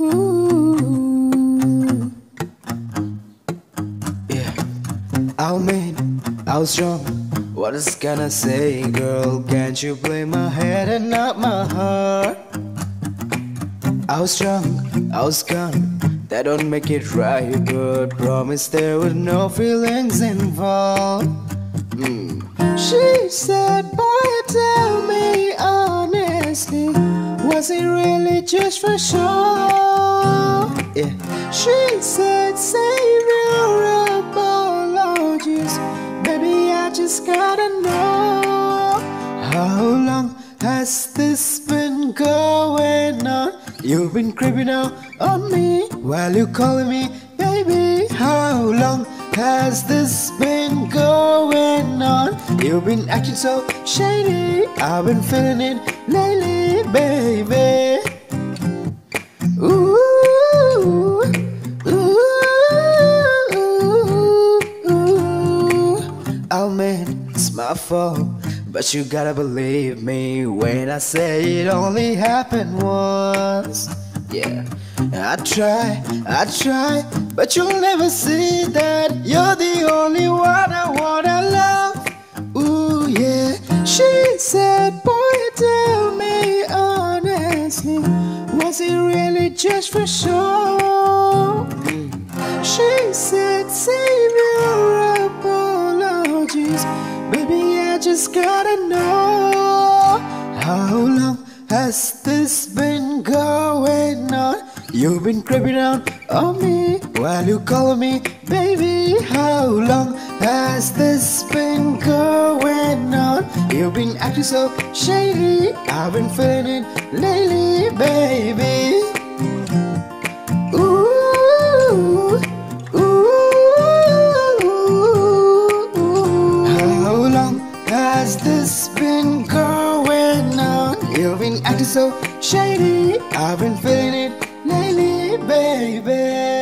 Ooh. Yeah, I'll mean, I was drunk. What is gonna say, girl? Can't you play my head and not my heart? I was drunk, I was gone. That don't make it right, but promise there were no feelings involved. Mm. She said, Boy, was it really just for show? Yeah. She said, Save your apologies, baby. I just gotta know how long has this been going on? You've been creeping out on me while you calling me, baby. How long has this been going on? You've been acting so shady. I've been feeling it lately, baby. Ooh, ooh, ooh. Oh man, it's my fault. But you gotta believe me when I say it only happened once. Yeah, I try, I try, but you'll never see that you're the only one I wanna love. Ooh, yeah. She said, Boy, tell me honestly, was it really just for show? She said, Save your apologies, baby. I just gotta know You've been creeping out on me while you call me baby. How long has this been going on? You've been acting so shady. I've been feeling it lately, baby. Ooh, ooh. How long has this been going on? You've been acting so shady. I've been feeling it baby.